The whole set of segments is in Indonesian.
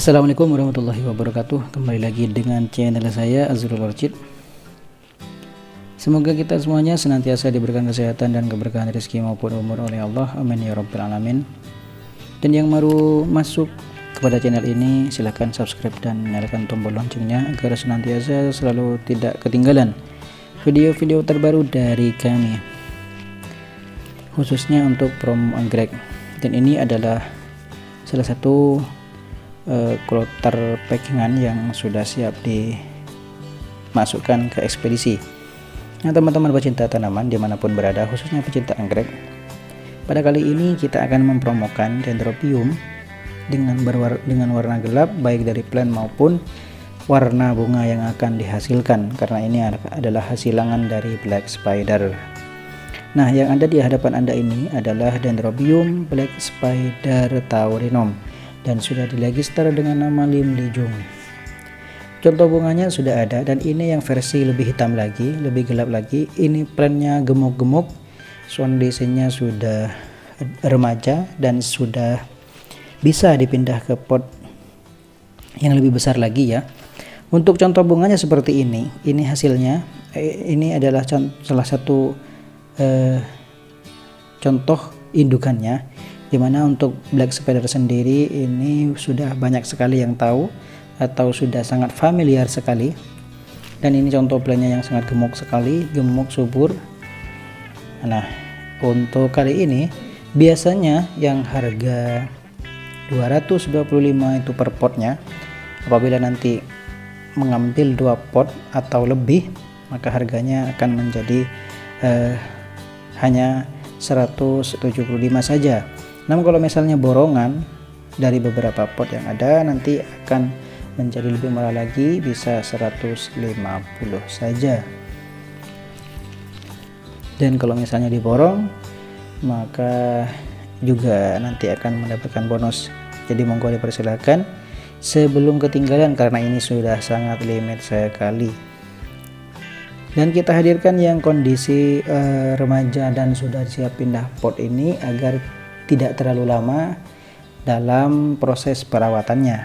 Assalamualaikum warahmatullahi wabarakatuh. Kembali lagi dengan channel saya Azrul Orchid Semoga kita semuanya senantiasa diberikan kesehatan dan keberkahan rezeki maupun umur oleh Allah. Amin ya Rabbal Alamin. Dan yang baru masuk kepada channel ini silahkan subscribe dan nyalakan tombol loncengnya Agar senantiasa selalu tidak ketinggalan video-video terbaru dari kami Khususnya untuk promo anggrek. Dan ini adalah salah satu uh, kloter packingan yang sudah siap dimasukkan ke ekspedisi. Nah teman-teman pecinta tanaman di mana pun berada khususnya pecinta anggrek pada kali ini kita akan mempromokan dendrobium dengan berwar dengan warna gelap baik dari plant maupun warna bunga yang akan dihasilkan karena ini adalah hasilangan dari black spider. Nah yang ada di hadapan anda ini adalah dendrobium black spider taurinum dan sudah diregister dengan nama Lim Li Jung. Contoh bunganya sudah ada dan ini yang versi lebih hitam lagi, lebih gelap lagi. Ini plannya gemuk-gemuk, kondisinya sudah remaja dan sudah bisa dipindah ke pot yang lebih besar lagi ya. Untuk contoh bunganya seperti ini, ini hasilnya. Eh, ini adalah salah satu eh, contoh indukannya di mana untuk black spider sendiri ini sudah banyak sekali yang tahu atau sudah sangat familiar sekali. Dan ini contoh plannya yang sangat gemuk sekali gemuk subur. Nah untuk kali ini biasanya yang harga 225 itu per potnya apabila nanti mengambil dua pot atau lebih maka harganya akan menjadi eh, hanya 175 saja namun kalau misalnya borongan dari beberapa pot yang ada nanti akan menjadi lebih murah lagi bisa 150 saja. Dan kalau misalnya diborong maka juga nanti akan mendapatkan bonus. Jadi monggo dipersilakan sebelum ketinggalan karena ini sudah sangat limit sekali. Dan kita hadirkan yang kondisi uh, remaja dan sudah siap pindah pot ini agar tidak terlalu lama dalam proses perawatannya.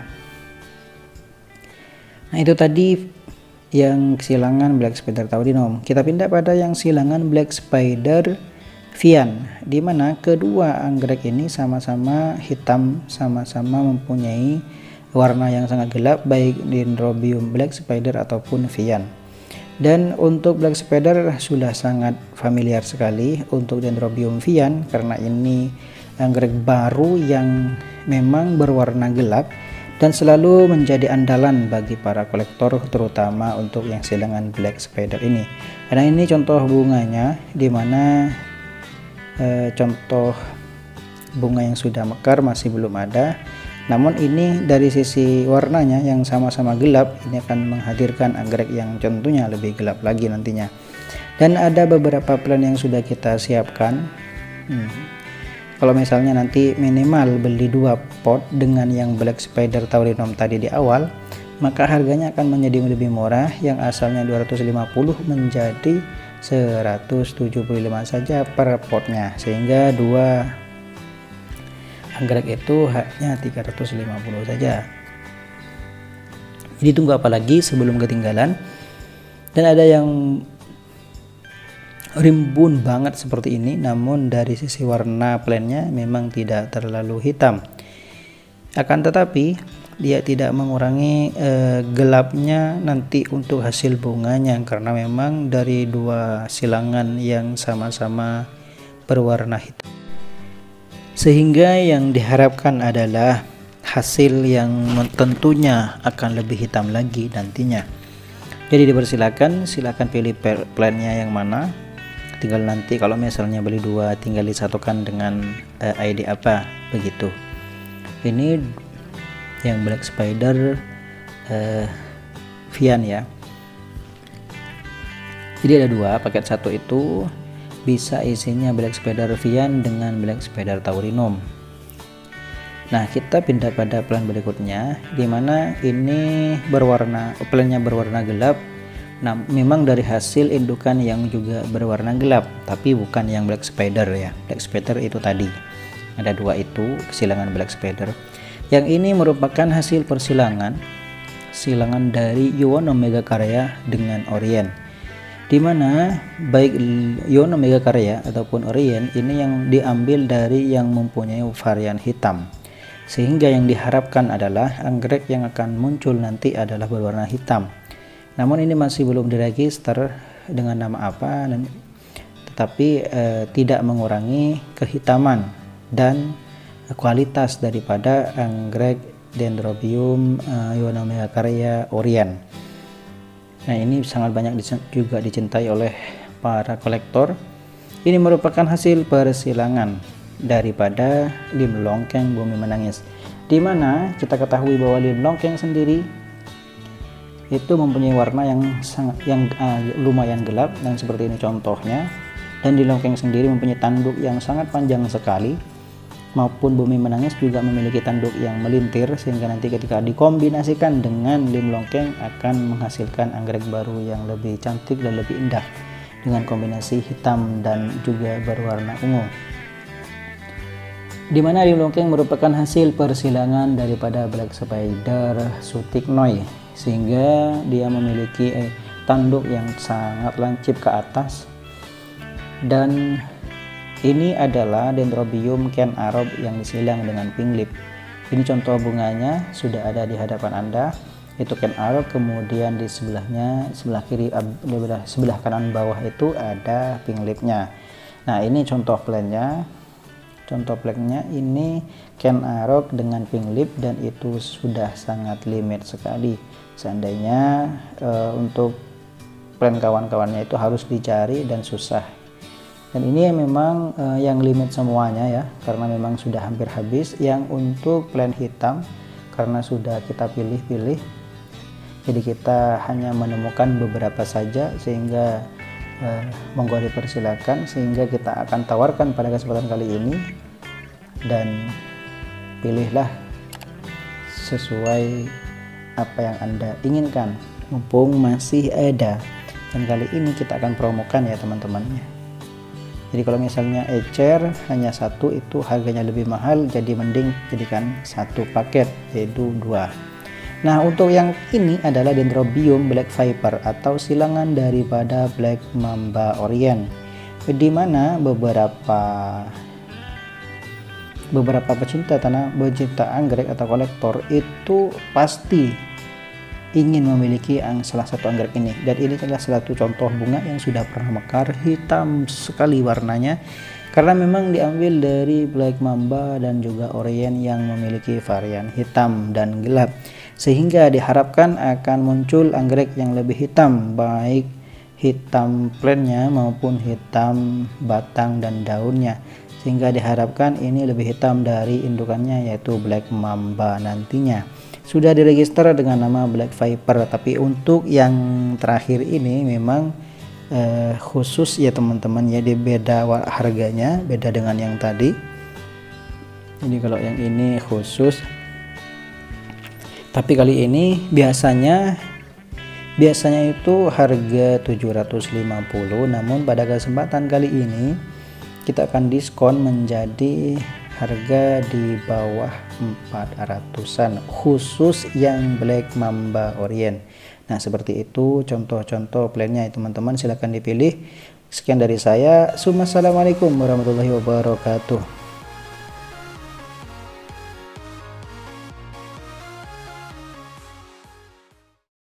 Nah, itu tadi yang silangan Black Spider Taurinum. Kita pindah pada yang silangan Black Spider Vian, di mana kedua anggrek ini sama-sama hitam, sama-sama mempunyai warna yang sangat gelap baik Dendrobium Black Spider ataupun Vian. Dan untuk Black Spider sudah sangat familiar sekali untuk Dendrobium Vian karena ini anggrek baru yang memang berwarna gelap dan selalu menjadi andalan bagi para kolektor terutama untuk yang silangan black spider ini. Karena ini contoh bunganya di mana eh, contoh bunga yang sudah mekar masih belum ada. Namun ini dari sisi warnanya yang sama-sama gelap ini akan menghadirkan anggrek yang contohnya lebih gelap lagi nantinya. Dan ada beberapa plan yang sudah kita siapkan. Hmm kalau misalnya nanti minimal beli dua pot dengan yang black spider taurinum tadi di awal maka harganya akan menjadi lebih murah yang asalnya 250 menjadi 175 saja per potnya. Sehingga dua anggrek itu hanya 350 saja. Jadi tunggu apa lagi sebelum ketinggalan? Dan ada yang rimbun banget seperti ini namun dari sisi warna plannya memang tidak terlalu hitam. Akan tetapi dia tidak mengurangi eh, gelapnya nanti untuk hasil bunganya karena memang dari dua silangan yang sama-sama berwarna hitam. Sehingga yang diharapkan adalah hasil yang tentunya akan lebih hitam lagi nantinya. Jadi dipersilakan silakan pilih plannya yang mana tinggal nanti kalau misalnya beli dua tinggal disatukan dengan uh, eh, ID apa begitu. Ini yang Black Spider uh, Vian ya. Jadi ada dua paket satu itu bisa isinya Black Spider Vian dengan Black Spider Taurinum. Nah, kita pindah pada plan berikutnya, di mana ini berwarna, plannya berwarna gelap Nah, memang dari hasil indukan yang juga berwarna gelap, tapi bukan yang black spider ya. Black spider itu tadi. Ada dua itu, kesilangan black spider. yang ini merupakan hasil persilangan silangan dari Yuwono Megakarya dengan Orient di mana baik Yuwono Megakarya ataupun Orient ini yang diambil dari yang mempunyai varian hitam sehingga yang diharapkan adalah anggrek yang akan muncul nanti adalah berwarna hitam namun ini masih belum diregister dengan nama apa tetapi eh, tidak mengurangi kehitaman dan kualitas daripada anggrek Dendrobium uh, Ionomea karya Orient. Nah, ini sangat banyak juga dicintai oleh para kolektor. Ini merupakan hasil persilangan daripada lim longkeng bumi menangis. Di mana kita ketahui bahwa lim longkeng sendiri itu mempunyai warna yang sangat yang uh, lumayan gelap dan seperti ini contohnya. Dan di longkeng sendiri mempunyai tanduk yang sangat panjang sekali maupun bumi menangis juga memiliki tanduk yang melintir sehingga nanti ketika dikombinasikan dengan lim longkeng akan menghasilkan anggrek baru yang lebih cantik dan lebih indah dengan kombinasi hitam dan juga berwarna ungu. Di mana lim longkeng merupakan hasil persilangan daripada black spider sutiknoi sehingga dia memiliki eh, tanduk yang sangat lancip ke atas. Dan ini adalah Dendrobium Ken Arab yang disilang dengan pink lip. Ini contoh bunganya sudah ada di hadapan anda. Itu Ken Arab kemudian di sebelahnya sebelah kiri sebelah kanan bawah itu ada pink lipnya. Nah ini contoh plannya contoh plannya ini Ken Arok dengan pink lip dan itu sudah sangat limit sekali. Seandainya e, untuk plan kawan-kawannya itu harus dicari dan susah. Dan ini memang uh, yang limit semuanya ya karena memang sudah hampir habis. Yang untuk plan hitam karena sudah kita pilih-pilih jadi kita hanya menemukan beberapa saja sehingga uh, monggo dipersilakan sehingga kita akan tawarkan pada kesempatan kali ini dan pilihlah sesuai apa yang anda inginkan. Mumpung masih ada. Dan kali ini kita akan promokan ya teman-temannya. Jadi kalau misalnya ecer hanya satu itu harganya lebih mahal jadi mending jadikan satu paket yaitu dua nah untuk yang ini adalah Dendrobium Black Viper atau silangan daripada Black Mamba Orient di mana beberapa beberapa pecinta tanah pecinta anggrek atau kolektor itu pasti ingin memiliki salah satu anggrek ini. Dan ini adalah satu contoh bunga yang sudah pernah mekar hitam sekali warnanya. Karena memang diambil dari black mamba dan juga orient yang memiliki varian hitam dan gelap sehingga diharapkan akan muncul anggrek yang lebih hitam baik hitam plannya maupun hitam batang dan daunnya. Sehingga diharapkan ini lebih hitam dari indukannya yaitu black mamba nantinya. Sudah diregister dengan nama Black Viper tapi untuk yang terakhir ini memang eh, khusus ya teman-teman ya dia beda harganya beda dengan yang tadi. Ini kalau yang ini khusus tapi kali ini biasanya biasanya itu harga 750 namun pada kesempatan kali ini kita akan diskon menjadi harga di bawah 400an khusus yang Black Mamba Orient. Nah seperti itu contoh-contoh plannya. Teman-teman silahkan dipilih. Sekian dari saya. Assalamualaikum warahmatullahi wabarakatuh